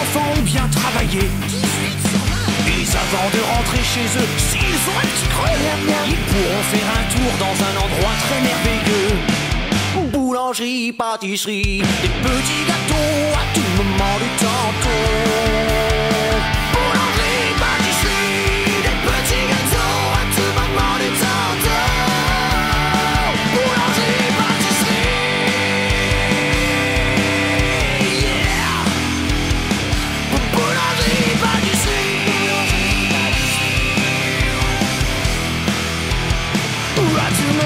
enfants ont bien travaillé. Et avant de rentrer chez eux, s'ils ont un petit creux, ils pourront faire un tour dans un endroit très merveilleux. Boulangerie, pâtisserie, des petits gâteaux à tout moment